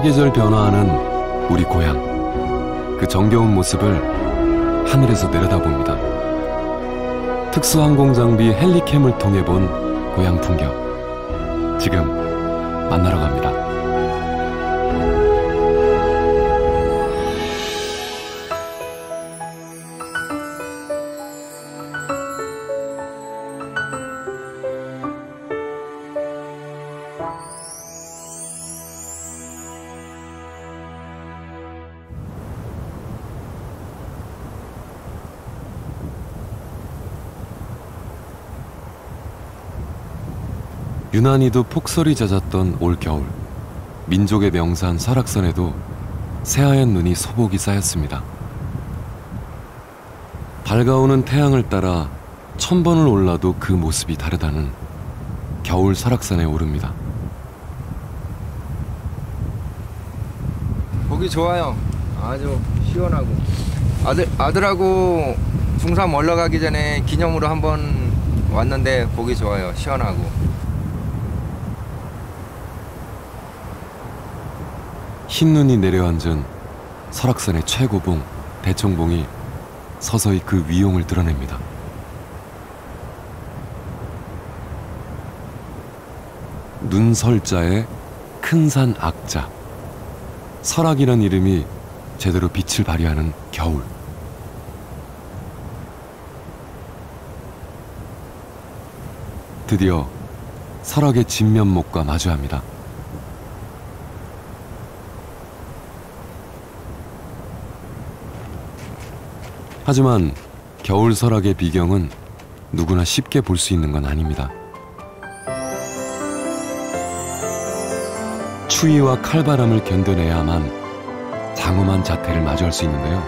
사계절 변화하는 우리 고향. 그 정겨운 모습을 하늘에서 내려다봅니다. 특수항공 장비 헬리캠을 통해 본 고향 풍경. 지금 만나러 갑니다. 유난히도 폭설이 잦았던 올겨울 민족의 명산 설악산에도 새하얀 눈이 소복이 쌓였습니다. 밝아오는 태양을 따라 천 번을 올라도 그 모습이 다르다는 겨울 설악산에 오릅니다. 보기 좋아요. 아주 시원하고 아들 아들하고 중삼 올라가기 전에 기념으로 한번 왔는데 보기 좋아요. 시원하고. 흰 눈이 내려앉은 설악산의 최고봉 대청봉이 서서히 그 위용을 드러냅니다. 눈설자의 큰 산 악자 설악이란 이름이 제대로 빛을 발휘하는 겨울 드디어 설악의 진면목과 마주합니다. 하지만 겨울 설악의 비경은 누구나 쉽게 볼 수 있는 건 아닙니다. 추위와 칼바람을 견뎌내야만 장엄한 자태를 마주할 수 있는데요.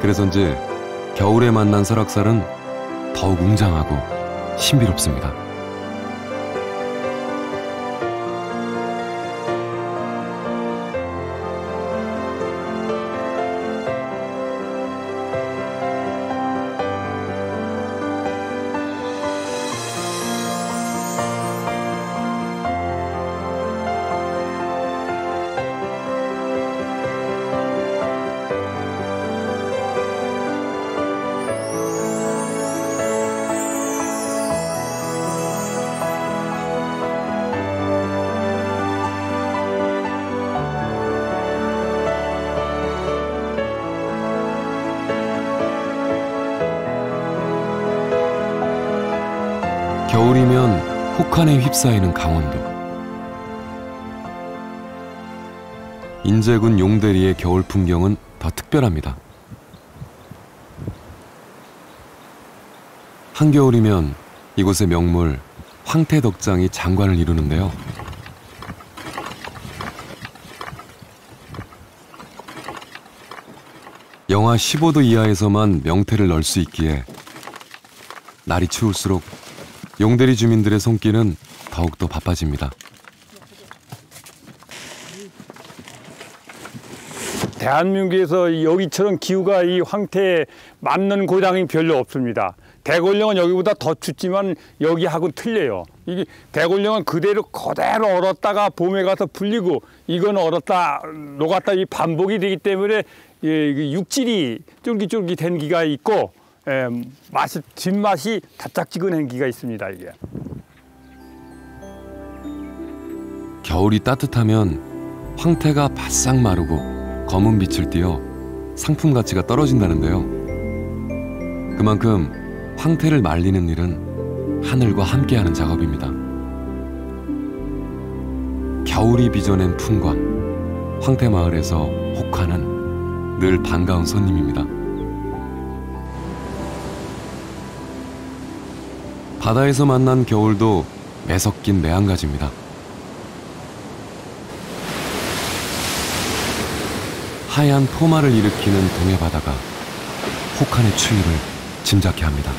그래서인지 겨울에 만난 설악살은 더욱 웅장하고 신비롭습니다. 혹한에 휩싸이는 강원도. 인제군 용대리의 겨울 풍경은 더 특별합니다. 한겨울이면 이곳의 명물 황태덕장이 장관을 이루는데요. 영하 15도 이하에서만 명태를 넣을 수 있기에 날이 추울수록 용대리 주민들의 손길은 더욱더 바빠집니다. 대한민국에서 여기처럼 기후가 이 황태에 맞는 고장이 별로 없습니다. 대골령은 여기보다 더 춥지만 여기하고 틀려요. 이게 대골령은 그대로 그대로 얼었다가 봄에 가서 풀리고 이건 얼었다 녹았다 이 반복이 되기 때문에 예, 육질이 쫄깃쫄깃한 기가 있고 에, 맛이 뒷맛이 달짝지근한 기가 있습니다 이게. 겨울이 따뜻하면 황태가 바싹 마르고 검은 빛을 띠어 상품 가치가 떨어진다는데요. 그만큼 황태를 말리는 일은 하늘과 함께하는 작업입니다. 겨울이 빚어낸 풍광, 황태마을에서 혹하는 늘 반가운 손님입니다. 바다에서 만난 겨울도 매석긴 매한가지입니다. 하얀 포마를 일으키는 동해 바다가 혹한의 추위를 짐작케 합니다.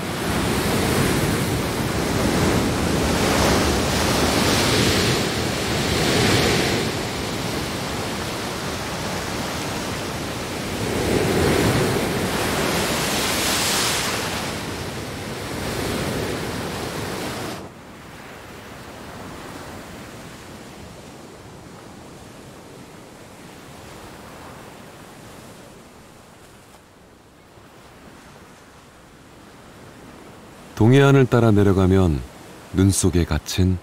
동해안을 따라 내려가면 눈 속에 갇힌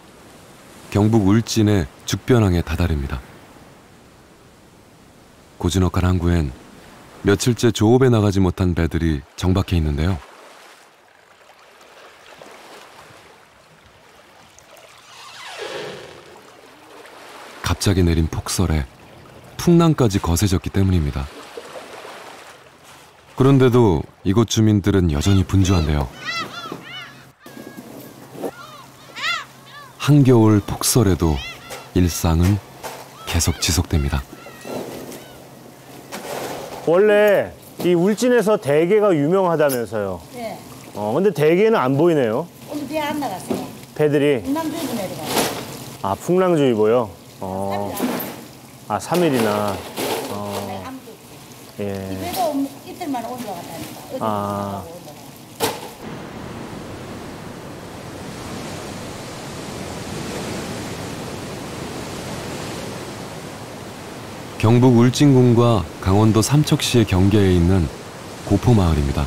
경북 울진의 죽변항에 다다릅니다. 고즈넉한 항구엔 며칠째 조업에 나가지 못한 배들이 정박해 있는데요. 갑자기 내린 폭설에 풍랑까지 거세졌기 때문입니다. 그런데도 이곳 주민들은 여전히 분주한데요. 한겨울 폭설에도 일상은 계속 지속됩니다. 원래 이 울진에서 대게가 유명하다면서요. 네. 어, 근데 대게는 안 보이네요. 오늘 배 안 나갔어요. 배들이. 남주에도 내려가요. 아, 풍랑주의보요. 어, 아, 3일이나. 어. 아무도 예. 배도 이틀 만에 올라갔다니까. 아. 올라가고 올라가고. 경북 울진군과 강원도 삼척시의 경계에 있는 고포 마을입니다.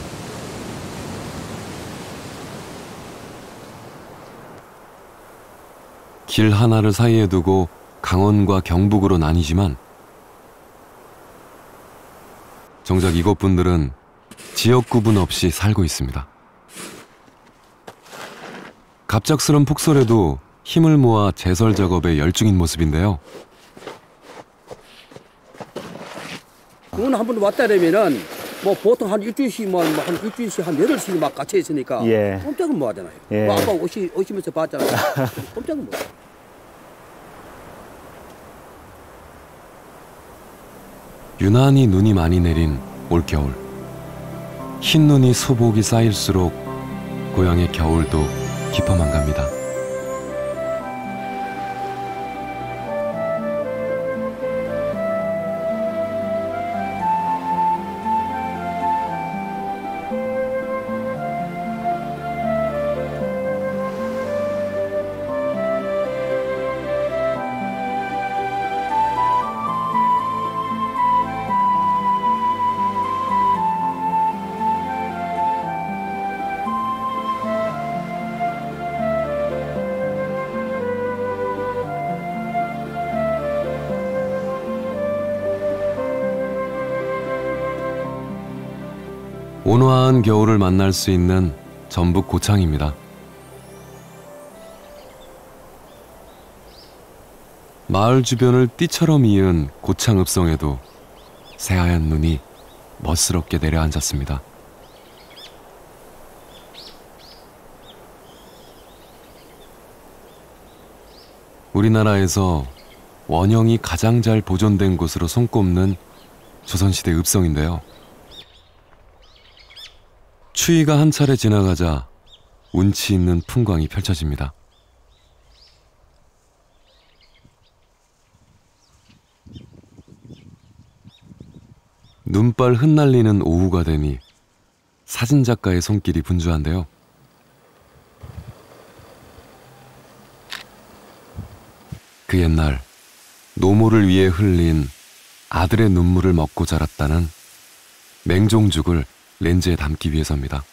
길 하나를 사이에 두고 강원과 경북으로 나뉘지만 정작 이곳 분들은 지역 구분 없이 살고 있습니다. 갑작스런 폭설에도 힘을 모아 제설 작업에 열중인 모습인데요. 오늘 한번 왔다 그러면은 뭐 보통 한 일주일씩 뭐 한 일주일씩 한 여덟 시막 갇혀 있으니까 예. 꼼짝은 못 하잖아요. 예. 뭐 아까 오시 오시면서 봤잖아요. 꼼짝은 못. 해. 유난히 눈이 많이 내린 올겨울. 흰 눈이 소복이 쌓일수록 고향의 겨울도 깊어만 갑니다. 겨울을 만날 수 있는 전북 고창입니다. 마을 주변을 띠처럼 이은 고창 읍성에도 새하얀 눈이 멋스럽게 내려앉았습니다. 우리나라에서 원형이 가장 잘 보존된 곳으로 손꼽는 조선시대 읍성인데요. 추위가 한 차례 지나가자 운치 있는 풍광이 펼쳐집니다. 눈발 흩날리는 오후가 되니 사진작가의 손길이 분주한데요. 그 옛날 노모를 위해 흘린 아들의 눈물을 먹고 자랐다는 맹종죽을 렌즈에 담기 위해서입니다.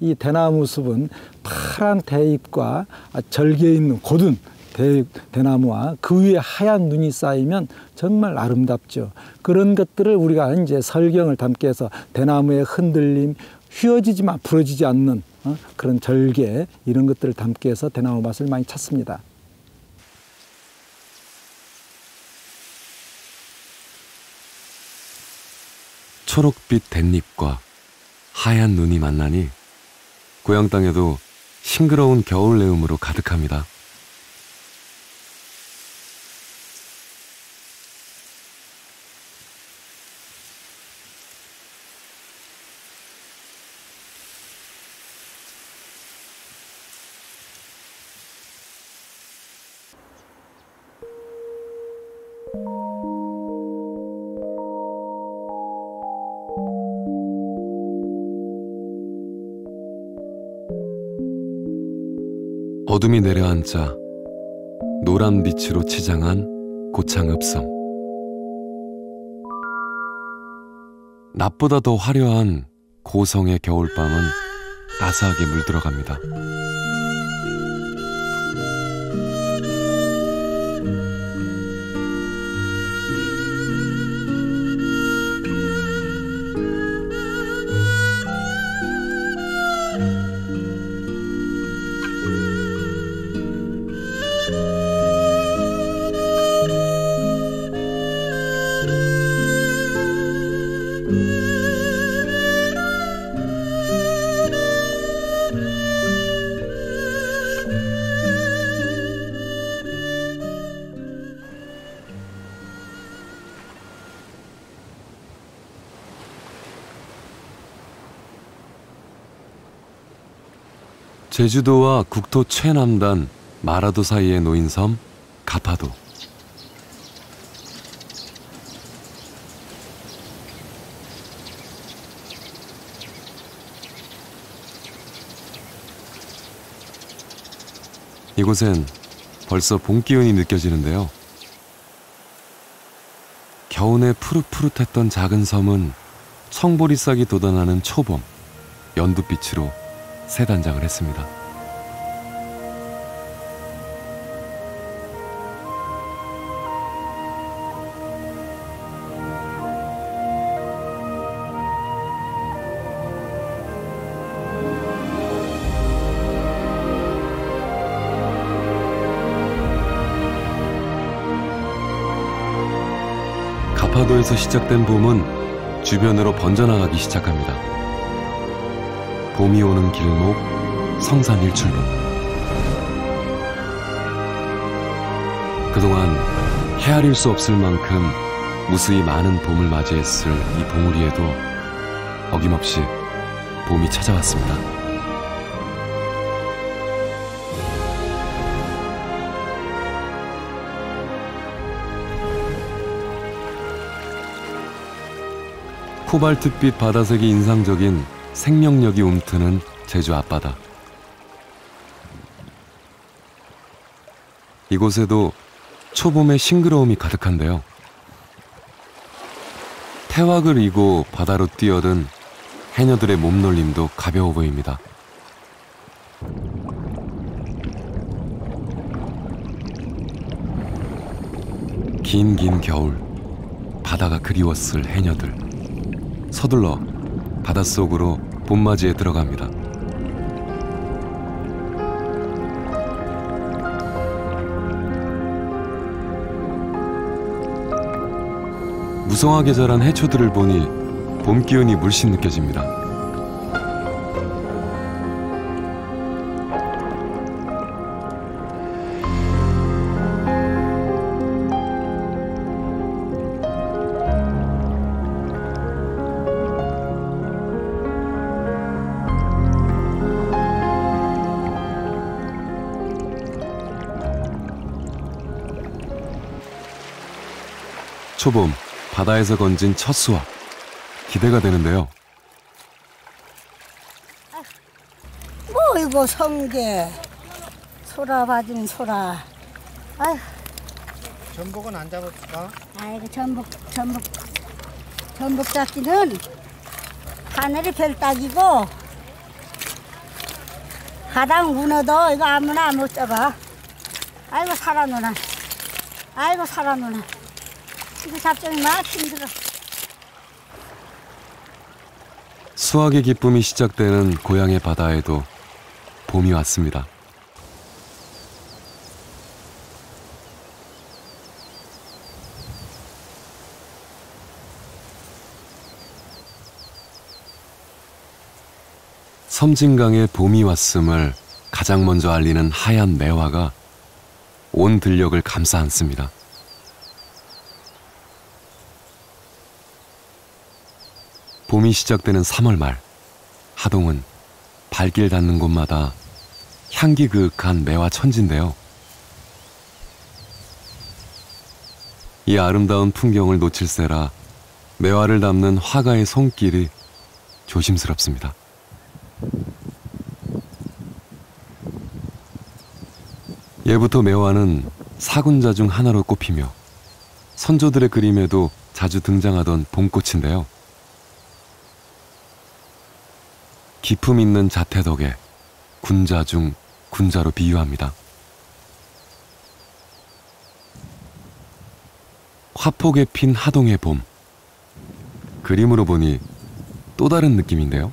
이 대나무 숲은 파란 대잎과 절개 있는 고든 대, 대나무와 그 위에 하얀 눈이 쌓이면 정말 아름답죠. 그런 것들을 우리가 이제 설경을 담게 해서 대나무의 흔들림, 휘어지지만 부러지지 않는 어? 그런 절개 이런 것들을 담게 해서 대나무 맛을 많이 찾습니다. 초록빛 댄잎과 하얀 눈이 만나니 고향 땅에도 싱그러운 겨울 내음으로 가득합니다. 어둠이 내려앉자 노란 빛으로 치장한 고창읍성. 낮보다 더 화려한 고성의 겨울밤은 따스하게 물들어갑니다. 제주도와 국토 최남단 마라도 사이에 놓인 섬 가파도. 이곳엔 벌써 봄 기운이 느껴지는데요. 겨우내 푸릇푸릇했던 작은 섬은 청보리싹이 돋아나는 초봄 연두빛으로 새 단장을 했습니다. 가파도에서 시작된 봄은 주변으로 번져나가기 시작합니다. 봄이 오는 길목 성산 일출봉 그동안 헤아릴 수 없을 만큼 무수히 많은 봄을 맞이했을 이 봉우리에도 어김없이 봄이 찾아왔습니다. 코발트빛 바다색이 인상적인 생명력이 움트는 제주 앞바다. 이곳에도 초봄의 싱그러움이 가득한데요. 태왁을 이고 바다로 뛰어든 해녀들의 몸놀림도 가벼워 보입니다. 긴긴 겨울 바다가 그리웠을 해녀들 서둘러 바닷속으로 봄맞이에 들어갑니다. 무성하게 자란 해초들을 보니 봄 기운이 물씬 느껴집니다. 초봄 바다에서 건진 첫 수확. 기대가 되는데요. 어이구 성게. 소라 봐준 소라. 아휴. 전복은 안 잡았을까? 아이고 전복 전복. 전복 잡기는 하늘이 별 따기고 가당 문어도 이거 아무나 못 잡아. 아이고 살아 누나. 아이고 살아 누나 이거 잡정이 막 힘들어 수확의 기쁨이 시작되는 고향의 바다에도 봄이 왔습니다. 섬진강에 봄이 왔음을 가장 먼저 알리는 하얀 매화가 온 들녘을 감싸 안습니다. 봄이 시작되는 3월 말 하동은 발길 닿는 곳마다 향기 그윽한 매화 천지인데요. 이 아름다운 풍경을 놓칠세라 매화를 담는 화가의 손길이 조심스럽습니다. 예부터 매화는 사군자 중 하나로 꼽히며 선조들의 그림에도 자주 등장하던 봄꽃인데요. 기품 있는 자태 덕에 군자 중 군자로 비유합니다. 화폭에 핀 하동의 봄. 그림으로 보니 또 다른 느낌인데요.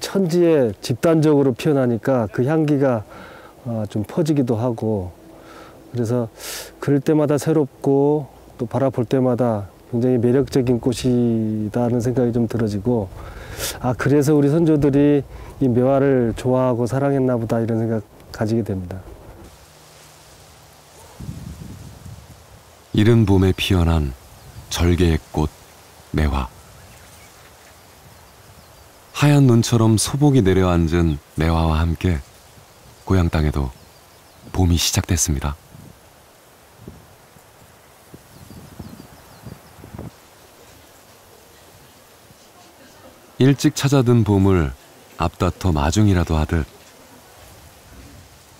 천지에 집단적으로 피어나니까 그 향기가 어, 좀 퍼지기도 하고 그래서 그럴 때마다 새롭고 또 바라볼 때마다 굉장히 매력적인 꽃이다는 생각이 좀 들어지고 아 그래서 우리 선조들이 이 매화를 좋아하고 사랑했나 보다 이런 생각 가지게 됩니다. 이른 봄에 피어난 절개의 꽃 매화. 하얀 눈처럼 소복이 내려앉은 매화와 함께 고향 땅에도 봄이 시작됐습니다. 일찍 찾아든 봄을 앞다퉈 마중이라도 하듯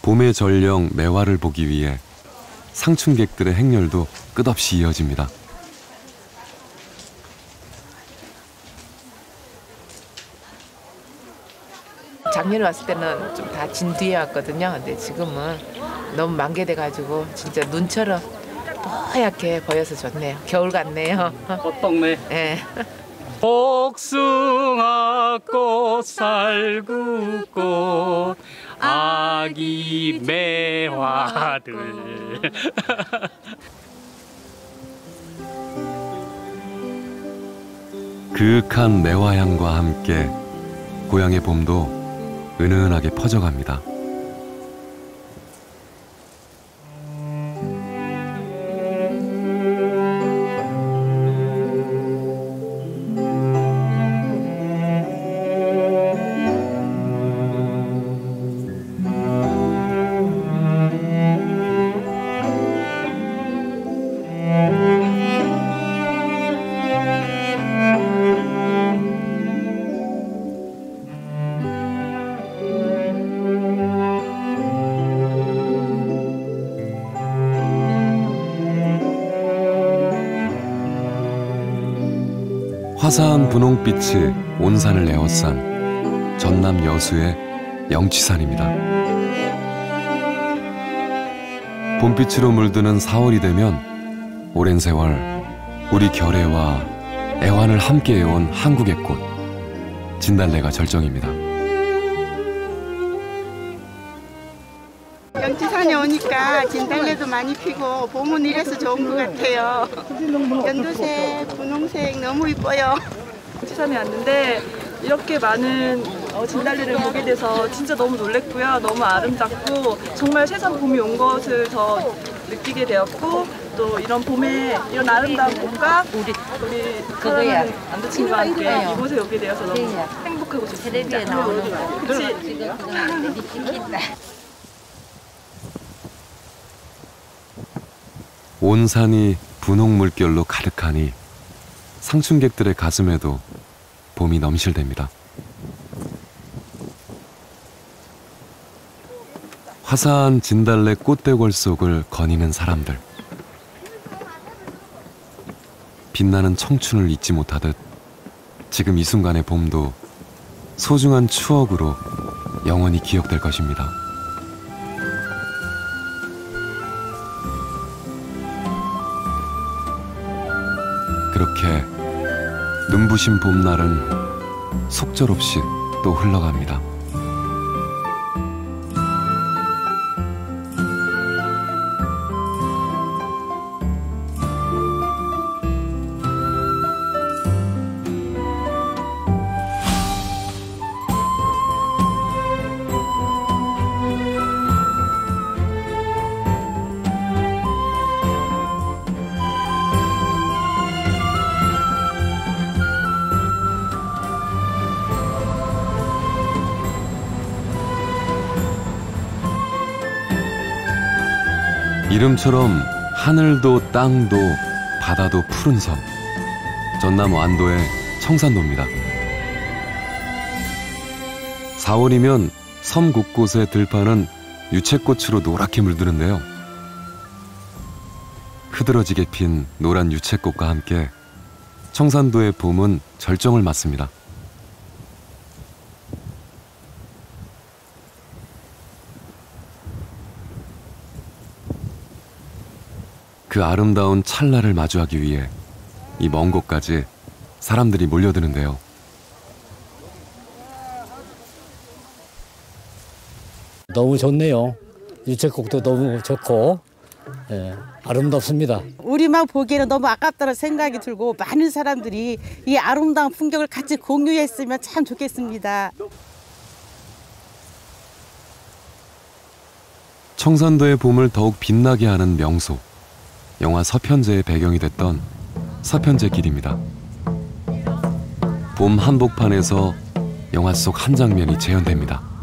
봄의 전령 매화를 보기 위해 상춘객들의 행렬도 끝없이 이어집니다. 작년에 왔을 때는 좀 다 진 뒤에 왔거든요. 근데 지금은 너무 만개돼가지고 진짜 눈처럼 뽀얗게 보여서 좋네요. 겨울 같네요. 꽃동네. 예. 복숭아 꽃 살구꽃 아기 매화들 그윽한 매화향과 함께 고향의 봄도 은은하게 퍼져갑니다. 분홍빛이 온 산을 에워싼 전남 여수의 영치산입니다. 봄빛으로 물드는 4월이 되면 오랜 세월 우리 결애와 애환을 함께해온 한국의 꽃 진달래가 절정입니다. 영지산에 오니까 진달래도 많이 피고 봄은 이래서 좋은 것 같아요. 연두색, 분홍색 너무 이뻐요. 영지산에 왔는데 이렇게 많은 어, 진달래를 보게 돼서 진짜 너무 놀랬고요. 너무 아름답고 정말 세상 봄이 온 것을 더 느끼게 되었고 또 이런 봄에 이런 아름다운 봄과 우리 우리 그거야. 남자친구와 함께. 이곳에 오게 되어서 너무. 행복하고 좋습니다. 텔레비에 나오는 거. 그치? 지금 그건 안 돼. 미치겠다. 온 산이 분홍 물결로 가득하니 상춘객들의 가슴에도 봄이 넘실댑니다. 화사한 진달래 꽃대골 속을 거니는 사람들. 빛나는 청춘을 잊지 못하듯 지금 이 순간의 봄도 소중한 추억으로 영원히 기억될 것입니다. 그렇게 눈부신 봄날은 속절없이 또 흘러갑니다. 이름처럼 하늘도 땅도 바다도 푸른 섬. 전남 완도의 청산도입니다. 4월이면 섬 곳곳의 들판은 유채꽃으로 노랗게 물드는데요. 흐드러지게 핀 노란 유채꽃과 함께 청산도의 봄은 절정을 맞습니다. 그 아름다운 찰나를 마주하기 위해 이 먼 곳까지 사람들이 몰려드는데요. 너무 좋네요. 유채꽃도 너무 좋고 예, 아름답습니다. 우리만 보기에는 너무 아깝다는 생각이 들고 많은 사람들이 이 아름다운 풍경을 같이 공유했으면 참 좋겠습니다. 청산도의 봄을 더욱 빛나게 하는 명소. 영화 서편제의 배경이 됐던 서편제 길입니다. 봄 한복판에서 영화 속 한 장면이 재현됩니다.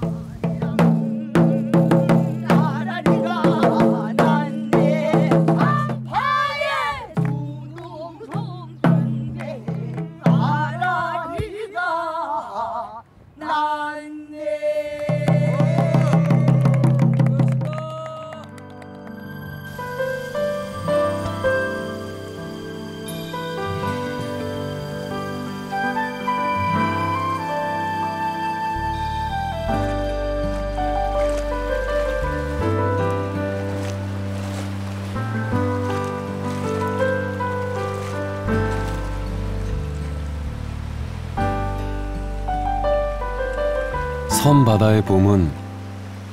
섬 바다의 봄은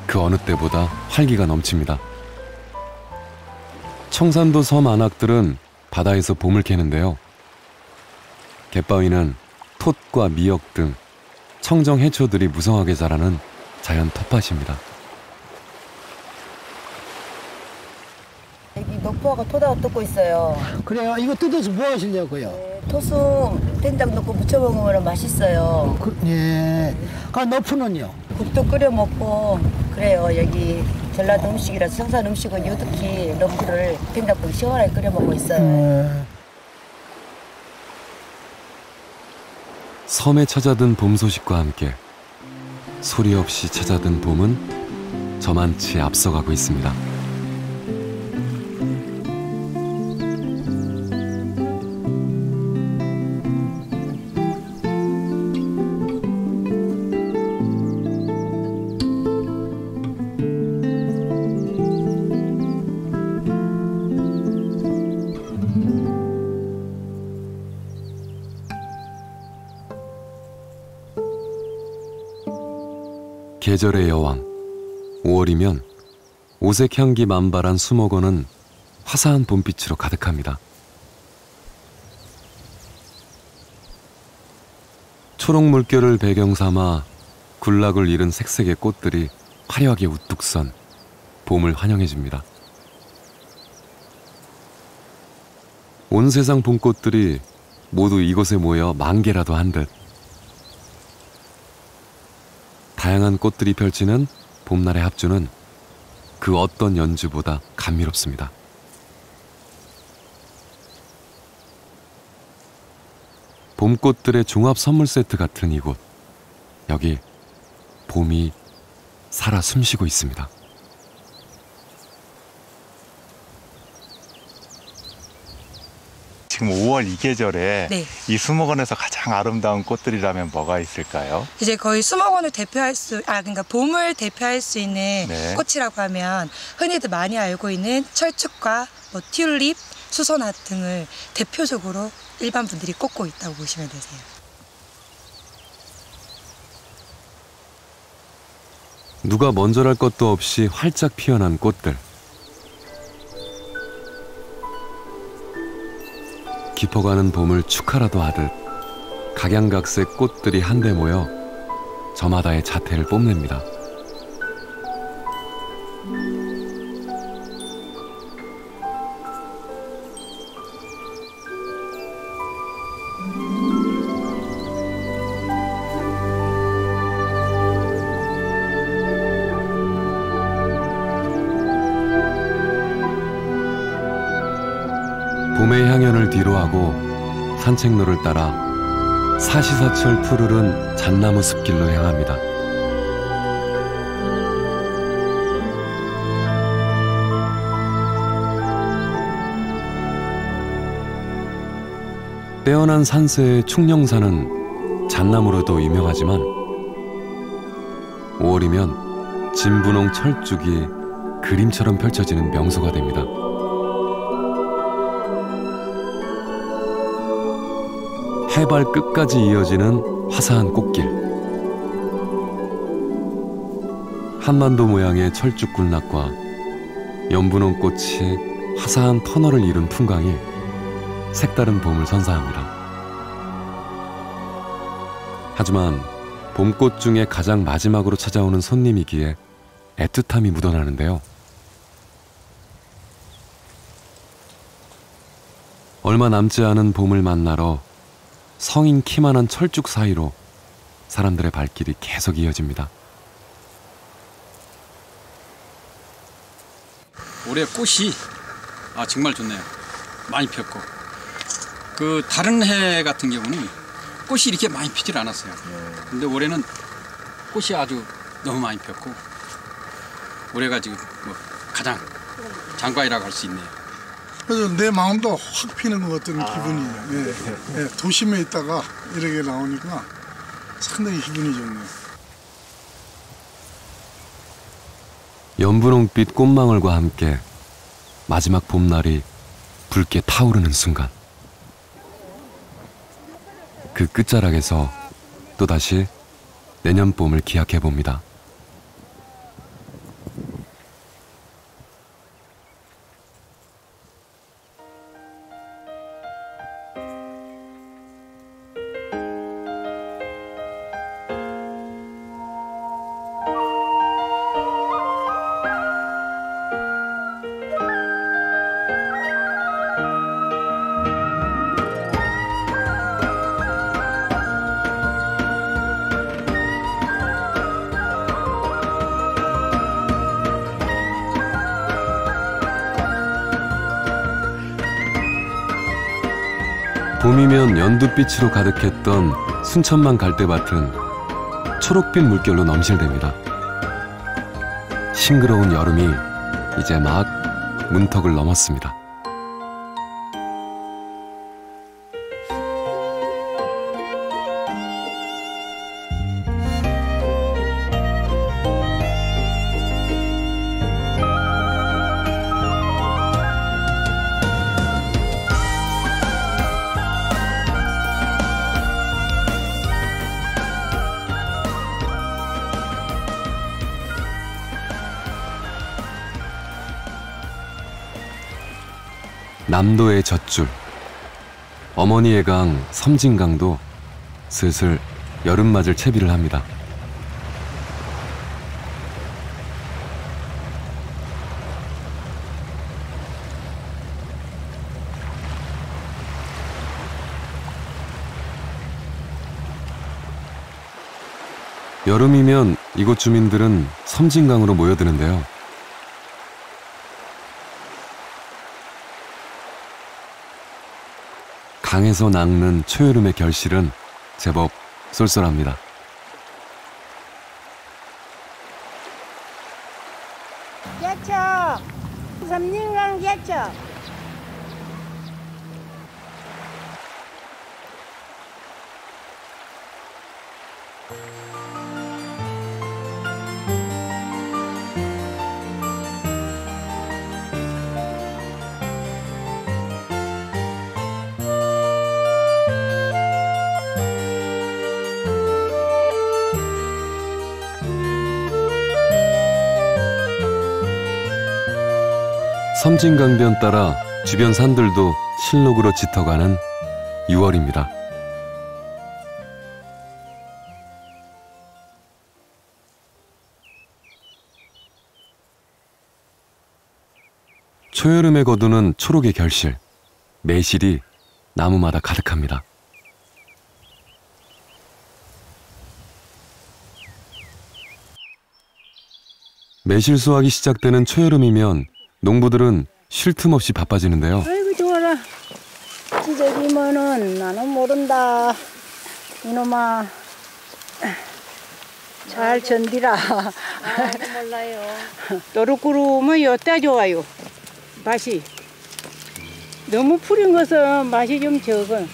그 어느 때보다 활기가 넘칩니다. 청산도 섬 안악들은 바다에서 봄을 캐는데요. 갯바위는 톳과 미역 등 청정 해초들이 무성하게 자라는 자연 텃밭입니다. 여기 녹포하고 토다가 뜯고 있어요. 그래요? 이거 뜯어서 뭐 하시려고요? 토순 된장 넣고 무쳐 먹으면 맛있어요. 그, 예. 그 너프는요? 국도 끓여 먹고 그래요. 여기 전라도 음식이라서 성산 음식은 유득히 너프를 된장국 시원하게 끓여 먹고 있어요. 예. 섬에 찾아든 봄 소식과 함께 소리 없이 찾아든 봄은 저만치 앞서가고 있습니다. 계절의 여왕 5월이면 오색 향기 만발한 수목원은 화사한 봄빛으로 가득합니다. 초록 물결을 배경 삼아 군락을 잃은 색색의 꽃들이 화려하게 우뚝 선 봄을 환영해 줍니다. 온 세상 봄꽃들이 모두 이곳에 모여 만 개라도 한 듯 다양한 꽃들이 펼치는 봄날의 합주는 그 어떤 연주보다 감미롭습니다. 봄꽃들의 종합 선물 세트 같은 이곳. 여기 봄이 살아 숨쉬고 있습니다. 지금 5월 이 계절에 네. 이 수목원에서 가장 아름다운 꽃들이라면 뭐가 있을까요? 이제 거의 수목원을 대표할 수, 아, 그러니까 봄을 대표할 수 있는 네. 꽃이라고 하면 흔히들 많이 알고 있는 철쭉과 뭐 튤립, 수선화 등을 대표적으로 일반 분들이 꽂고 있다고 보시면 되세요. 누가 먼저랄 것도 없이 활짝 피어난 꽃들. 깊어가는 봄을 축하라도 하듯 각양각색 꽃들이 한데 모여 저마다의 자태를 뽐냅니다. 산책로를 따라 사시사철 푸르른 잣나무 숲길로 향합니다. 빼어난 산세의 충령산은 잣나무로도 유명하지만 5월이면 진분홍 철쭉이 그림처럼 펼쳐지는 명소가 됩니다. 해발 끝까지 이어지는 화사한 꽃길. 한반도 모양의 철쭉 군락과 연분홍 꽃이 화사한 터널을 이룬 풍광이 색다른 봄을 선사합니다. 하지만 봄꽃 중에 가장 마지막으로 찾아오는 손님이기에 애틋함이 묻어나는데요. 얼마 남지 않은 봄을 만나러 성인 키만한 철쭉 사이로 사람들의 발길이 계속 이어집니다. 올해 꽃이 아 정말 좋네요. 많이 폈고 그 다른 해 같은 경우는 꽃이 이렇게 많이 피질 않았어요. 근데 올해는 꽃이 아주 너무 많이 폈고 올해가 지금 뭐 가장 장관이라고 할 수 있네요. 그래서 내 마음도 확 피는 것 같은 기분이에요. 예. 예, 도심에 있다가 이렇게 나오니까 상당히 기분이 좋네요. 연분홍빛 꽃망울과 함께 마지막 봄날이 붉게 타오르는 순간 그 끝자락에서 또다시 내년 봄을 기약해 봅니다. 봄이면 연두빛으로 가득했던 순천만 갈대밭은 초록빛 물결로 넘실댑니다. 싱그러운 여름이 이제 막 문턱을 넘었습니다. 남도의 젖줄 어머니의 강 섬진강도 슬슬 여름 맞을 채비를 합니다. 여름이면 이곳 주민들은 섬진강으로 모여드는데요. 강에서 낚는 초여름의 결실은 제법 쏠쏠합니다. 개척 섬진강 개척 섬진강변 따라 주변 산들도 실록으로 짙어가는 6월입니다. 초여름에 거두는 초록의 결실, 매실이 나무마다 가득합니다. 매실 수확이 시작되는 초여름이면 농부들은 쉴 틈 없이 바빠지는데요. 아이고 좋아라. 지적이면은 나는 모른다. 이놈아. 잘 견디라. 몰라요. 노릇구름은 요때 좋아요. 맛이. 너무 푸린 것은 맛이 좀 적어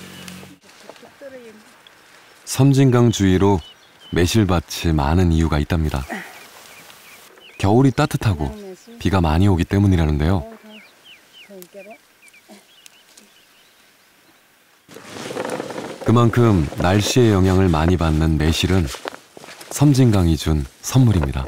섬진강 주위로 매실밭이 많은 이유가 있답니다. 겨울이 따뜻하고 비가 많이 오기 때문이라는데요. 그만큼 날씨의 영향을 많이 받는 매실은 섬진강이 준 선물입니다.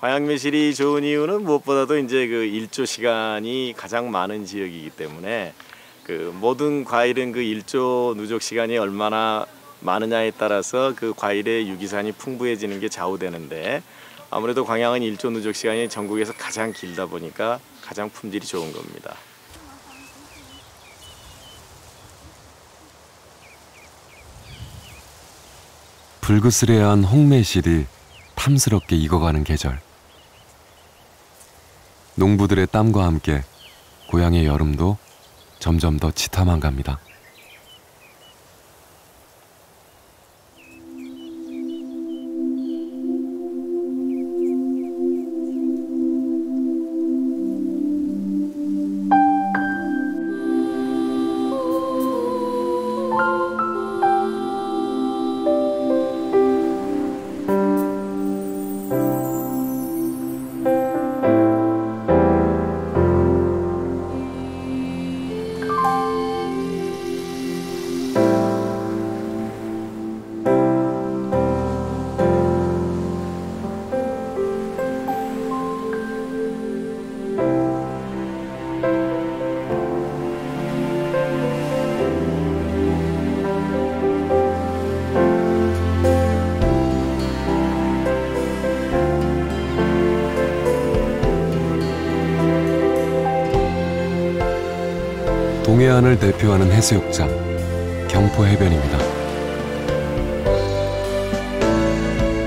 광양매실이 좋은 이유는 무엇보다도 이제 그 일조 시간이 가장 많은 지역이기 때문에 그 모든 과일은 그 일조 누적 시간이 얼마나 많으냐에 따라서 그 과일의 유기산이 풍부해지는 게 좌우되는데 아무래도 광양은 일조 누적 시간이 전국에서 가장 길다 보니까 가장 품질이 좋은 겁니다. 불그스레한 홍매실이 탐스럽게 익어가는 계절. 농부들의 땀과 함께 고향의 여름도 점점 더 치타만 갑니다. 동해안을 대표하는 해수욕장 경포 해변입니다.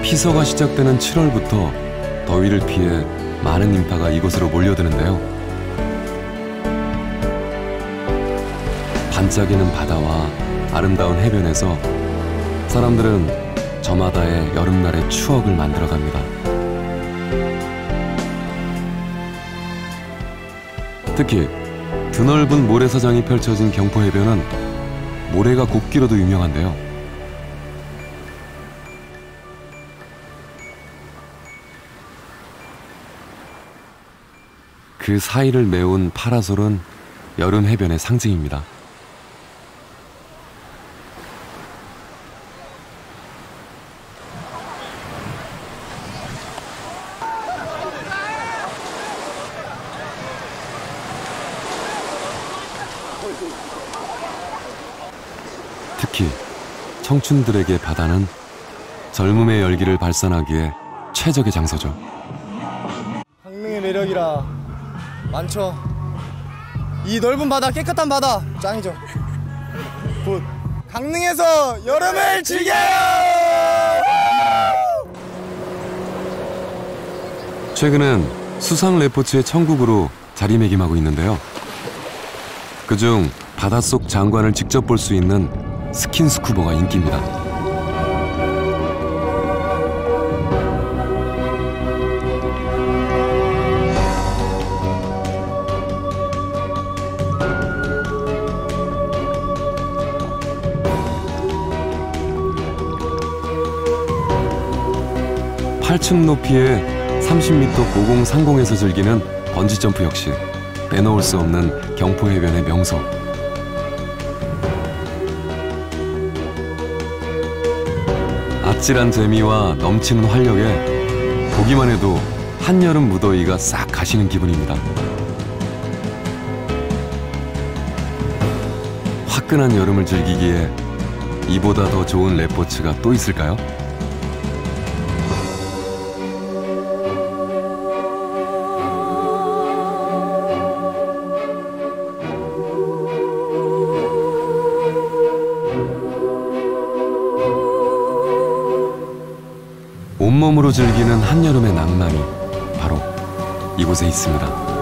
피서가 시작되는 7월부터 더위를 피해 많은 인파가 이곳으로 몰려드는데요. 반짝이는 바다와 아름다운 해변에서 사람들은 저마다의 여름날의 추억을 만들어갑니다. 특히 드넓은 모래사장이 펼쳐진 경포 해변은 모래가 곱기로도 유명한데요. 그 사이를 메운 파라솔은 여름 해변의 상징입니다. 특히 청춘들에게 바다는 젊음의 열기를 발산하기에 최적의 장소죠. 강릉의 매력이라 많죠. 이 넓은 바다, 깨끗한 바다 짱이죠. Good. 강릉에서 여름을 즐겨요! 최근엔 수상 레포츠의 천국으로 자리매김하고 있는데요. 그중 바닷속 장관을 직접 볼 수 있는 스킨스쿠버가 인기입니다. 팔층 높이의 30m 고공 상공에서 즐기는 번지점프 역시 빼놓을 수 없는 경포 해변의 명소. 아찔한 재미와 넘치는 활력에 보기만 해도 한여름 무더위가 싹 가시는 기분입니다. 화끈한 여름을 즐기기에 이보다 더 좋은 레포츠가 또 있을까요? 즐기는 한여름의 낭만이 바로 이곳에 있습니다.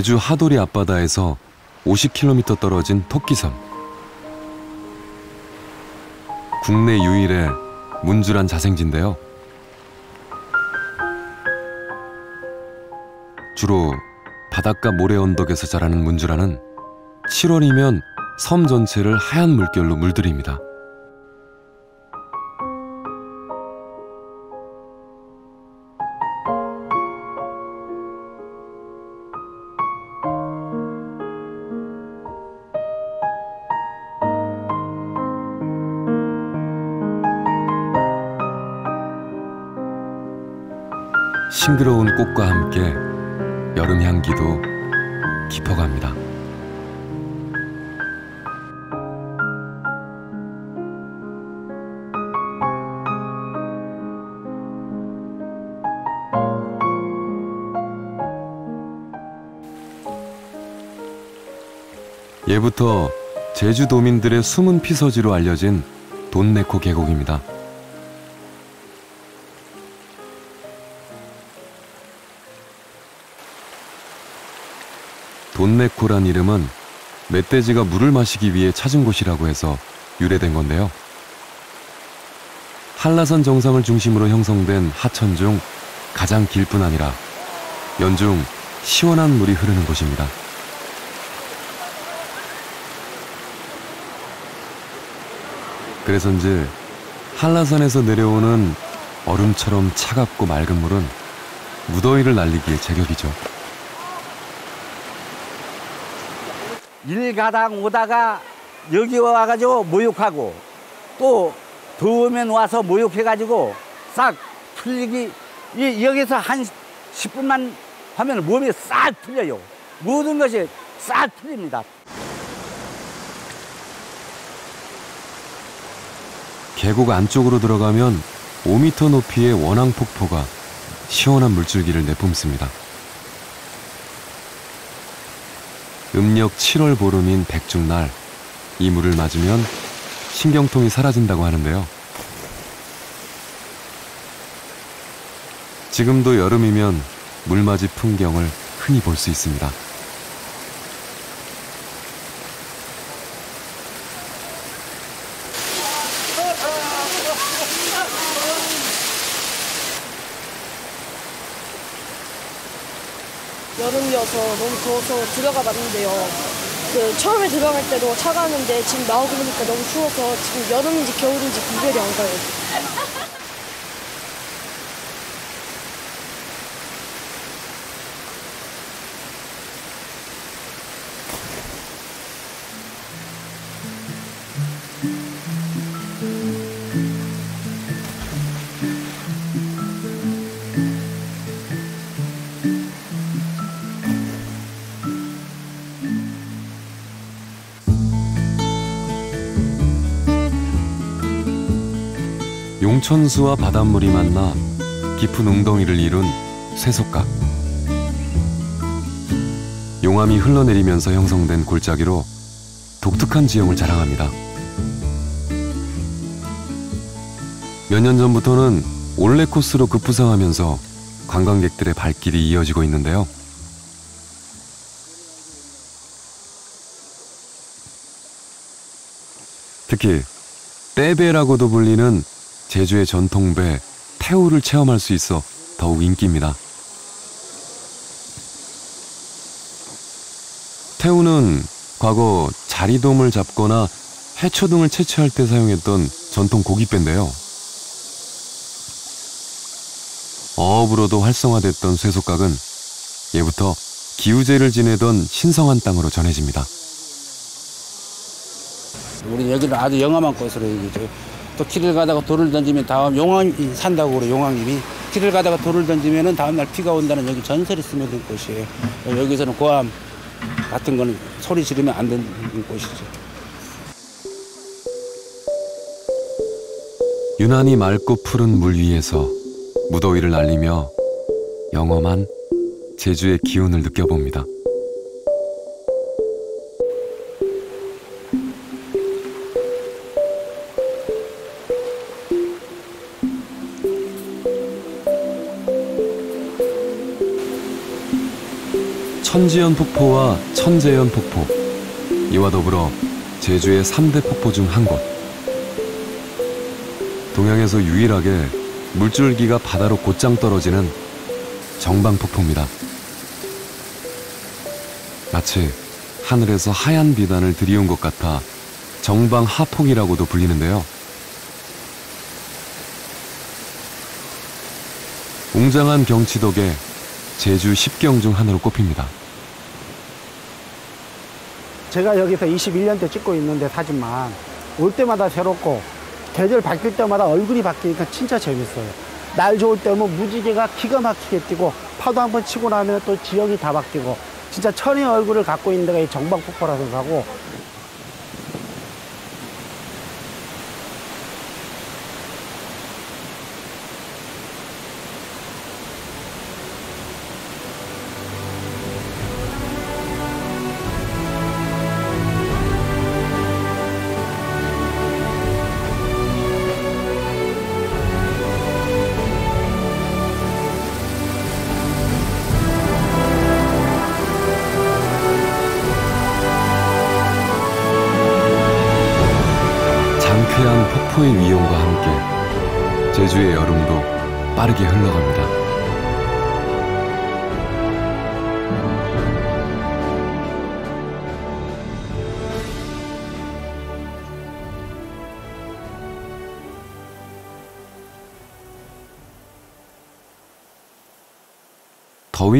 제주 하도리 앞바다에서 50km 떨어진 토끼섬. 국내 유일의 문주란 자생지인데요. 주로 바닷가 모래 언덕에서 자라는 문주라는 7월이면 섬 전체를 하얀 물결로 물들입니다. 꽃과 함께 여름 향기도 깊어갑니다. 예부터 제주도민들의 숨은 피서지로 알려진 돈네코 계곡입니다. 돈네코란 이름은 멧돼지가 물을 마시기 위해 찾은 곳이라고 해서 유래된 건데요. 한라산 정상을 중심으로 형성된 하천 중 가장 길뿐 아니라 연중 시원한 물이 흐르는 곳입니다. 그래서인지 한라산에서 내려오는 얼음처럼 차갑고 맑은 물은 무더위를 날리기에 제격이죠. 일가당 오다가 여기 와가지고 모욕하고 또 더우면 와서 모욕해가지고 싹 풀리기 이 여기서 한 10분만 하면 몸이 싹 풀려요. 모든 것이 싹 풀립니다. 계곡 안쪽으로 들어가면 5m 높이의 원앙 폭포가 시원한 물줄기를 내뿜습니다. 음력 7월 보름인 백중날 이 물을 맞으면 신경통이 사라진다고 하는데요. 지금도 여름이면 물맞이 풍경을 흔히 볼 수 있습니다. 여름이어서 너무 더워서 들어가 봤는데요. 그 처음에 들어갈 때도 차가웠는데 지금 나오고 보니까 너무 추워서 지금 여름인지 겨울인지 구별이 안 가요. 천수와 바닷물이 만나 깊은 웅덩이를 이룬 쇠속각. 용암이 흘러내리면서 형성된 골짜기로 독특한 지형을 자랑합니다. 몇 년 전부터는 올레 코스로 급부상하면서 관광객들의 발길이 이어지고 있는데요. 특히 떼배라고도 불리는 제주의 전통배 태우를 체험할 수 있어 더욱 인기입니다. 태우는 과거 자리돔을 잡거나 해초 등을 채취할 때 사용했던 전통 고깃배인데요. 어업으로도 활성화됐던 쇠속각은 예부터 기우제를 지내던 신성한 땅으로 전해집니다. 우리 여기는 아주 영험한 곳으로 얘기죠. 또 길을 가다가 돌을 던지면 다음 용왕이 산다고 그래 용왕님이 길을 가다가 돌을 던지면은 다음날 비가 온다는 여기 전설이 스며든 곳이에요. 여기서는 고함 같은 거는 소리 지르면 안 되는 곳이죠. 유난히 맑고 푸른 물 위에서 무더위를 날리며 영험한 제주의 기운을 느껴봅니다. 천지연 폭포와 천재연 폭포 이와 더불어 제주의 3대 폭포 중 한 곳 동양에서 유일하게 물줄기가 바다로 곧장 떨어지는 정방폭포입니다. 마치 하늘에서 하얀 비단을 들이온 것 같아 정방하폭이라고도 불리는데요. 웅장한 경치 덕에 제주 10경 중 하나로 꼽힙니다. 제가 여기서 21년째 찍고 있는데 사진만 올 때마다 새롭고 계절 바뀔 때마다 얼굴이 바뀌니까 진짜 재밌어요. 날 좋을 때면 무지개가 기가 막히게 뛰고 파도 한 번 치고 나면 또 지형이 다 바뀌고 진짜 천의 얼굴을 갖고 있는 데가 이 정방폭포라 생각하고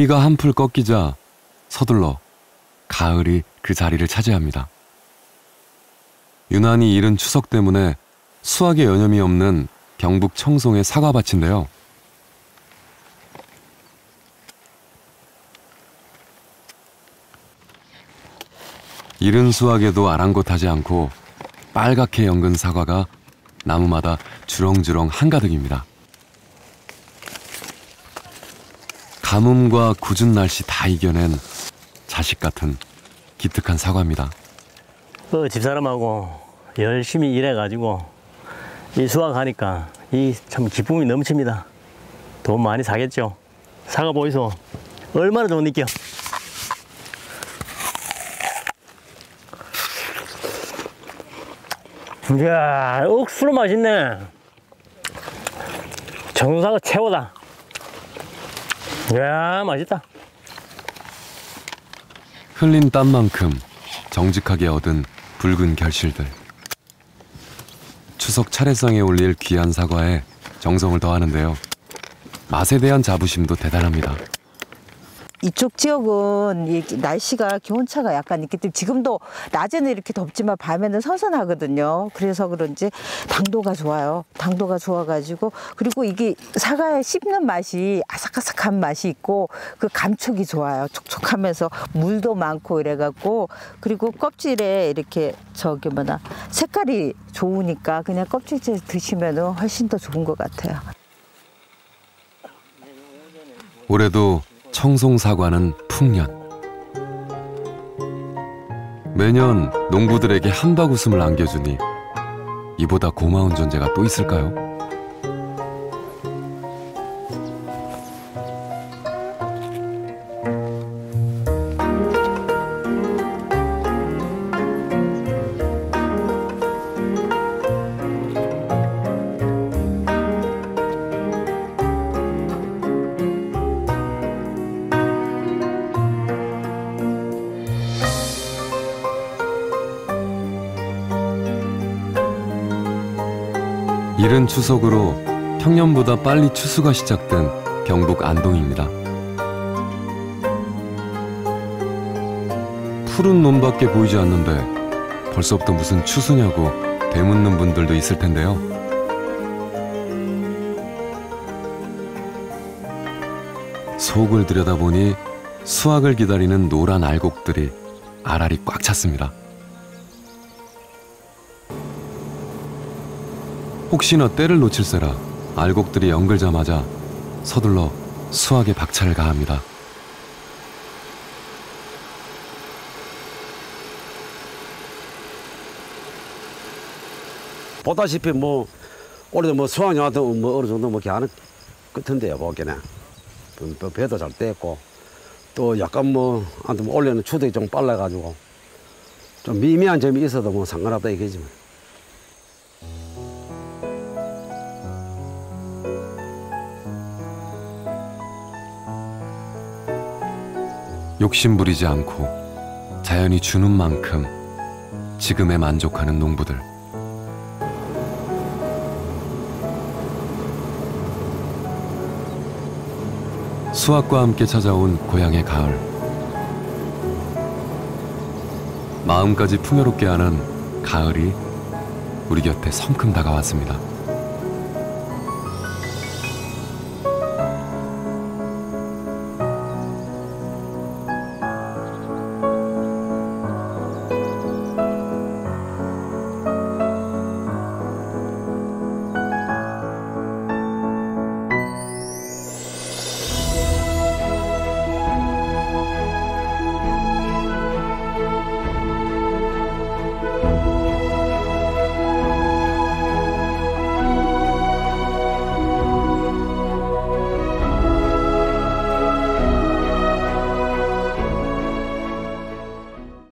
더위가 한풀 꺾이자 서둘러 가을이 그 자리를 차지합니다. 유난히 이른 추석 때문에 수확에 여념이 없는 경북 청송의 사과밭인데요. 이른 수확에도 아랑곳하지 않고 빨갛게 연근 사과가 나무마다 주렁주렁 한가득입니다. 가뭄과 굳은 날씨 다 이겨낸 자식 같은 기특한 사과입니다. 그 집사람하고 열심히 일해가지고 이 수확하니까 이 참 기쁨이 넘칩니다. 돈 많이 사겠죠. 사과 보이소. 얼마나 좋은 느껴. 이야, 억수로 맛있네. 정사가 최고다. 이야, 맛있다. 흘린 땀만큼 정직하게 얻은 붉은 결실들. 추석 차례상에 올릴 귀한 사과에 정성을 더하는데요. 맛에 대한 자부심도 대단합니다. 이쪽 지역은 이 날씨가 기온차가 약간 있기 때문에 지금도 낮에는 이렇게 덥지만 밤에는 선선하거든요. 그래서 그런지 당도가 좋아요. 당도가 좋아가지고 그리고 이게 사과에 씹는 맛이 아삭아삭한 맛이 있고 그 감촉이 좋아요. 촉촉하면서 물도 많고 이래갖고 그리고 껍질에 이렇게 저기 뭐나 색깔이 좋으니까 그냥 껍질째 드시면은 훨씬 더 좋은 것 같아요. 올해도 청송 사과는 풍년. 매년 농부들에게 한박 웃음을 안겨주니 이보다 고마운 존재가 또 있을까요? 추석으로 평년보다 빨리 추수가 시작된 경북 안동입니다. 푸른 논밖에 보이지 않는데 벌써부터 무슨 추수냐고 되묻는 분들도 있을 텐데요. 속을 들여다보니 수확을 기다리는 노란 알곡들이 알알이 꽉 찼습니다. 혹시나 때를 놓칠세라 알곡들이 연글자마자 서둘러 수확에 박차를 가합니다. 보다시피 뭐 올해도 뭐 수확 영화도 뭐 어느 정도 뭐 하는 끝인데요 보기에는 뭐 배도 잘 떼고 또 약간 뭐 아무튼 뭐 올해는 추석이 좀 빨라가지고 좀 미미한 점이 있어도 뭐 상관없다 이거지 뭐. 욕심 부리지 않고 자연이 주는 만큼 지금에 만족하는 농부들. 수확과 함께 찾아온 고향의 가을. 마음까지 풍요롭게 하는 가을이 우리 곁에 성큼 다가왔습니다.